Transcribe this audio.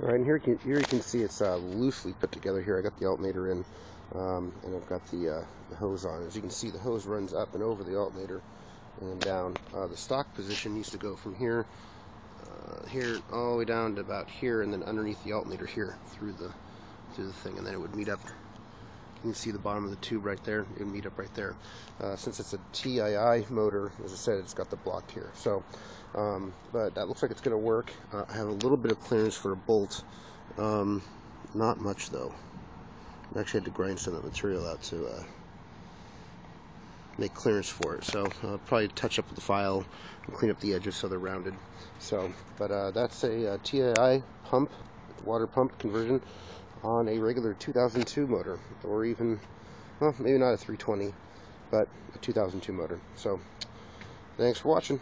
All right, and here, you can, here you can see it's uh, loosely put together here. I got the alternator in, um, and I've got the, uh, the, hose on. As you can see, the hose runs up and over the alternator and then down. Uh, the stock position needs to go from here, uh, here all the way down to about here, and then underneath the alternator here through the through the thing, and then it would meet up. You can see the bottom of the tube right there. It would meet up right there. Uh, since it's a TII motor, as I said, it's got the block here. So, um, but that looks like it's going to work. Uh, I have a little bit of clearance for a bolt. Um, not much though. I actually had to grind some of the material out to uh, make clearance for it. So uh, probably touch up the file and clean up the edges so they're rounded. So, but uh, that's a, uh, TII pump, water pump conversion on a regular 2002 motor, or even, well, maybe not a 320, but a 2002 motor. So, thanks for watching.